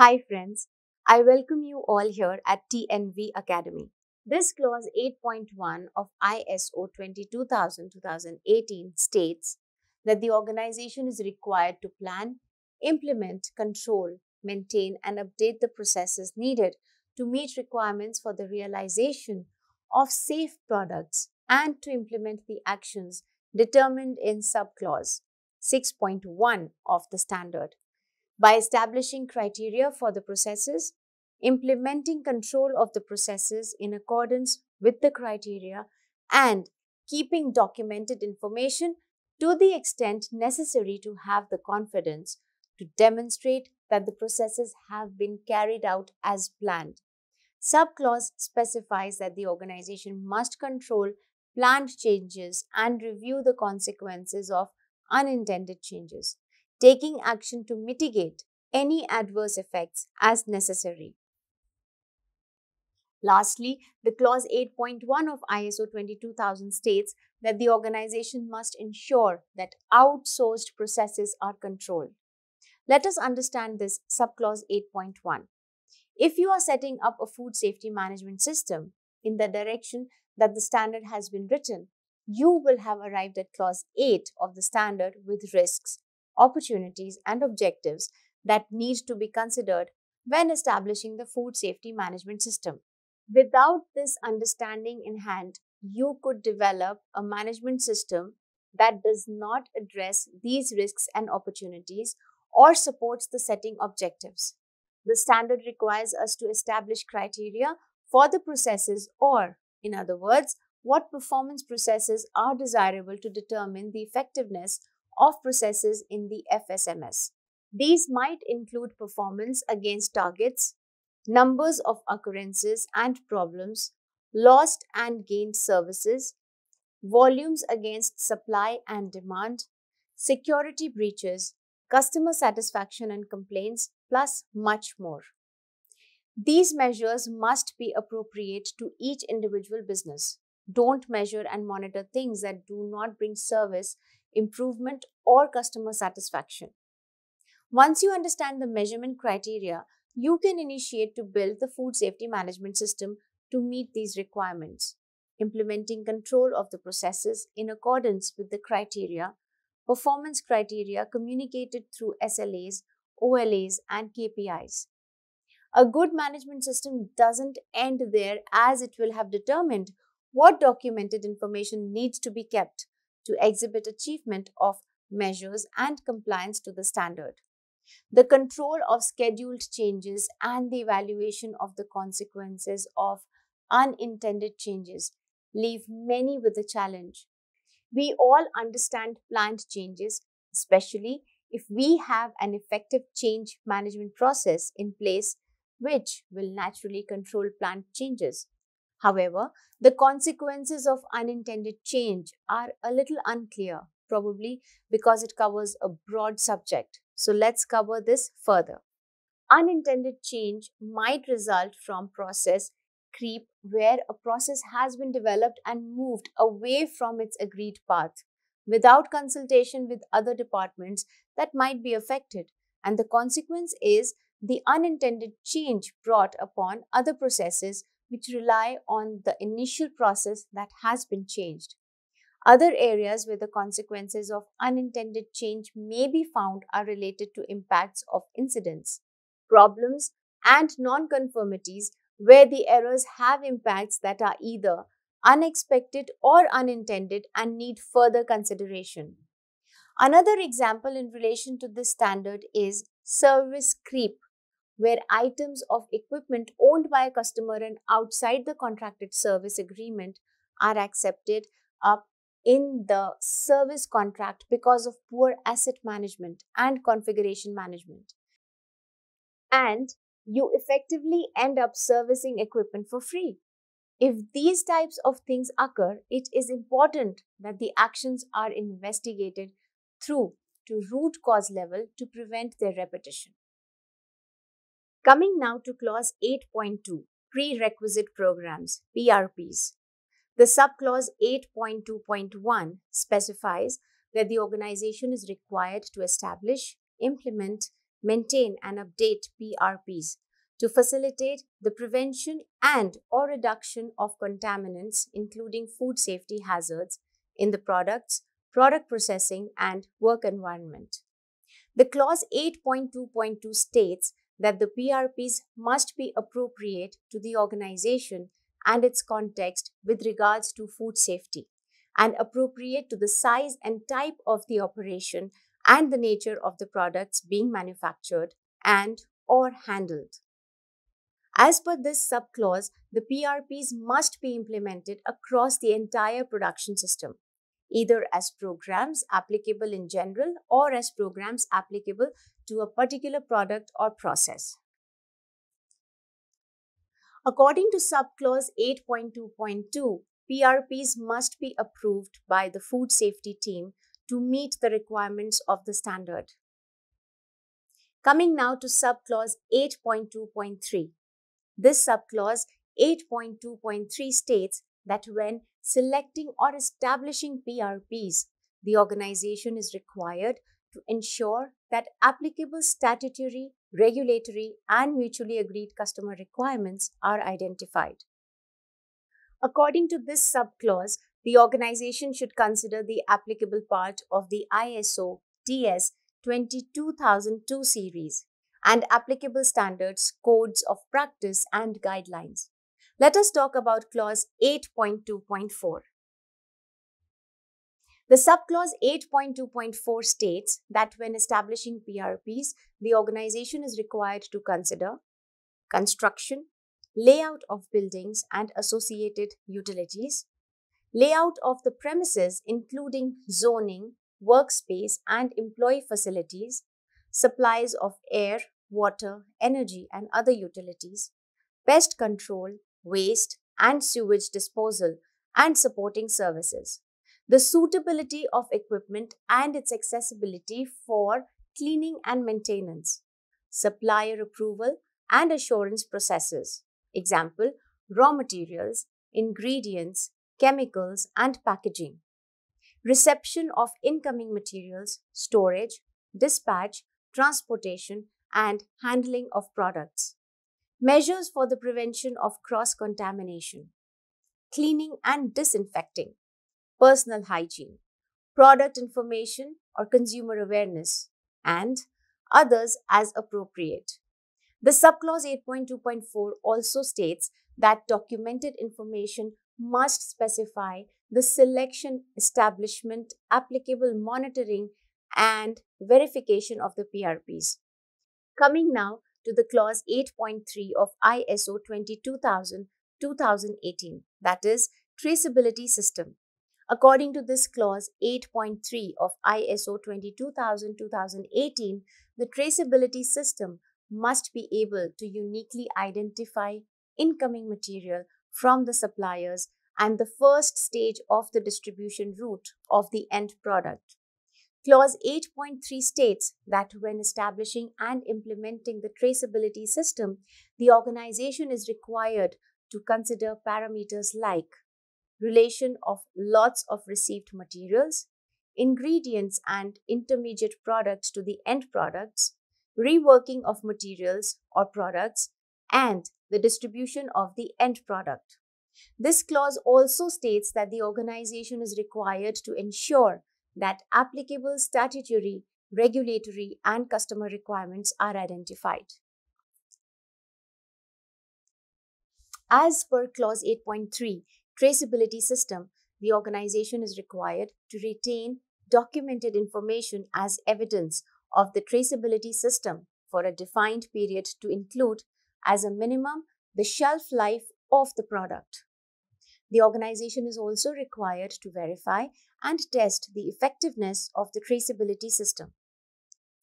Hi friends, I welcome you all here at TNV Akademi. This clause 8.1 of ISO 22000-2018 states that the organization is required to plan, implement, control, maintain and update the processes needed to meet requirements for the realization of safe products and to implement the actions determined in subclause 6.1 of the standard by establishing criteria for the processes, implementing control of the processes in accordance with the criteria, and keeping documented information to the extent necessary to have the confidence to demonstrate that the processes have been carried out as planned. Subclause specifies that the organization must control planned changes and review the consequences of unintended changes, taking action to mitigate any adverse effects as necessary. Lastly, the clause 8.1 of ISO 22000 states that the organization must ensure that outsourced processes are controlled. Let us understand this subclause 8.1. If you are setting up a food safety management system in the direction that the standard has been written, you will have arrived at clause 8 of the standard with risks, opportunities, and objectives that need to be considered when establishing the food safety management system. Without this understanding in hand, you could develop a management system that does not address these risks and opportunities or supports the setting objectives. The standard requires us to establish criteria for the processes or, in other words, what performance processes are desirable to determine the effectiveness of processes in the FSMS. These might include performance against targets, numbers of occurrences and problems, lost and gained services, volumes against supply and demand, security breaches, customer satisfaction and complaints, plus much more. These measures must be appropriate to each individual business. Don't measure and monitor things that do not bring service improvement or customer satisfaction. Once you understand the measurement criteria, you can initiate to build the food safety management system to meet these requirements, implementing control of the processes in accordance with the criteria, performance criteria communicated through SLAs, OLAs, and KPIs. A good management system doesn't end there as it will have determined what documented information needs to be kept to exhibit achievement of measures and compliance to the standard the control of scheduled changes, and the evaluation of the consequences of unintended changes leave many with a challenge. We all understand planned changes, especially if we have an effective change management process in place which will naturally control planned changes. However, the consequences of unintended change are a little unclear, probably because it covers a broad subject. So let's cover this further. Unintended change might result from process creep where a process has been developed and moved away from its agreed path without consultation with other departments that might be affected. And the consequence is the unintended change brought upon other processes which rely on the initial process that has been changed. Other areas where the consequences of unintended change may be found are related to impacts of incidents, problems, and nonconformities where the errors have impacts that are either unexpected or unintended and need further consideration. Another example in relation to this standard is service creep, where items of equipment owned by a customer and outside the contracted service agreement are accepted up in the service contract because of poor asset management and configuration management. And you effectively end up servicing equipment for free. If these types of things occur, it is important that the actions are investigated through to root cause level to prevent their repetition. Coming now to clause 8.2 prerequisite programs PRPs the subclause 8.2.1 specifies that the organization is required to establish, implement, maintain and update PRPs to facilitate the prevention and or reduction of contaminants including food safety hazards in the products, product processing and work environment. The clause 8.2.2 states that the PRPs must be appropriate to the organization and its context with regards to food safety and appropriate to the size and type of the operation and the nature of the products being manufactured and or handled. As per this subclause, the PRPs must be implemented across the entire production system, either as programs applicable in general or as programs applicable to a particular product or process. According to subclause 8.2.2, PRPs must be approved by the food safety team to meet the requirements of the standard. Coming now to subclause 8.2.3. This subclause 8.2.3 states that when selecting or establishing PRPs, the organization is required to ensure that applicable statutory, regulatory, and mutually agreed customer requirements are identified. According to this subclause, the organization should consider the applicable part of the ISO TS 22002 series and applicable standards, codes of practice, and guidelines. Let us talk about clause 8.2.4. The subclause 8.2.4 states that when establishing PRPs, the organization is required to consider construction, layout of buildings and associated utilities, layout of the premises including zoning, workspace and employee facilities, supplies of air, water, energy and other utilities, pest control, waste and sewage disposal and supporting services. The suitability of equipment and its accessibility for cleaning and maintenance, supplier approval and assurance processes, example, raw materials, ingredients, chemicals, and packaging, reception of incoming materials, storage, dispatch, transportation, and handling of products, measures for the prevention of cross contamination, cleaning and disinfecting, personal hygiene, product information or consumer awareness, and others as appropriate. The subclause 8.2.4 also states that documented information must specify the selection, establishment, applicable monitoring, and verification of the PRPs. Coming now to the clause 8.3 of ISO 22000 2018, that is, traceability system. According to this clause 8.3 of ISO 22000-2018, the traceability system must be able to uniquely identify incoming material from the suppliers and the first stage of the distribution route of the end product. Clause 8.3 states that when establishing and implementing the traceability system, the organization is required to consider parameters like relation of lots of received materials, ingredients and intermediate products to the end products, reworking of materials or products, and the distribution of the end product. This clause also states that the organization is required to ensure that applicable statutory, regulatory, and customer requirements are identified. As per clause 8.3, traceability system, the organization is required to retain documented information as evidence of the traceability system for a defined period to include, as a minimum, the shelf life of the product. The organization is also required to verify and test the effectiveness of the traceability system.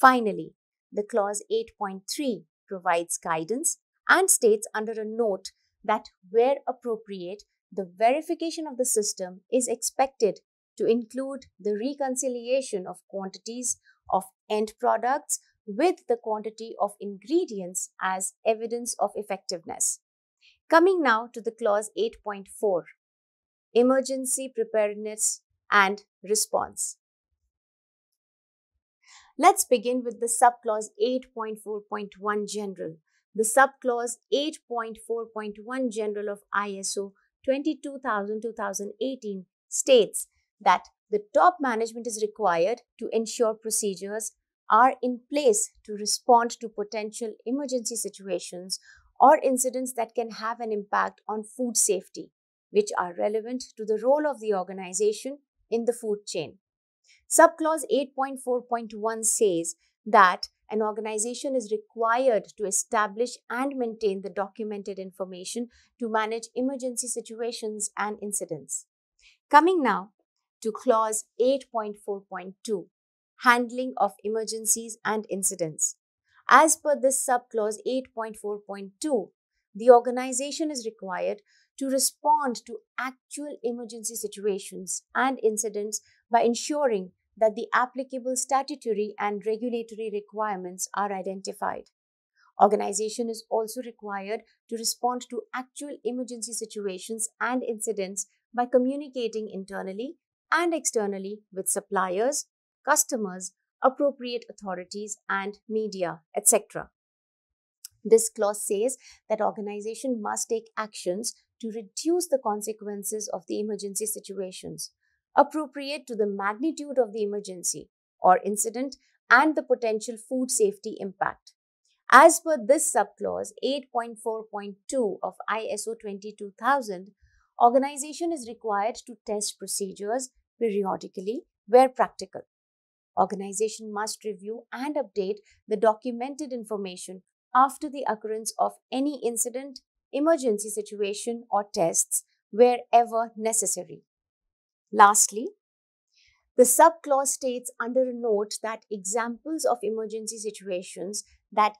Finally, the clause 8.3 provides guidance and states under a note that where appropriate, the verification of the system is expected to include the reconciliation of quantities of end products with the quantity of ingredients as evidence of effectiveness. Coming now to the clause 8.4 Emergency Preparedness and Response. Let's begin with the subclause 8.4.1 general. The subclause 8.4.1 general of ISO 22000-2018 states that the top management is required to ensure procedures are in place to respond to potential emergency situations or incidents that can have an impact on food safety, which are relevant to the role of the organization in the food chain. Subclause 8.4.1 says that an organization is required to establish and maintain the documented information to manage emergency situations and incidents. Coming now to clause 8.4.2 handling of emergencies and incidents. As per this subclause 8.4.2, the organization is required to respond to actual emergency situations and incidents by ensuring that the applicable statutory and regulatory requirements are identified. Organization is also required to respond to actual emergency situations and incidents by communicating internally and externally with suppliers, customers, appropriate authorities and media, etc. This clause says that organization must take actions to reduce the consequences of the emergency situations appropriate to the magnitude of the emergency or incident and the potential food safety impact. As per this subclause 8.4.2 of ISO 22000, organization is required to test procedures periodically where practical. Organization must review and update the documented information after the occurrence of any incident, emergency situation or tests wherever necessary. Lastly, the subclause states under a note that examples of emergency situations that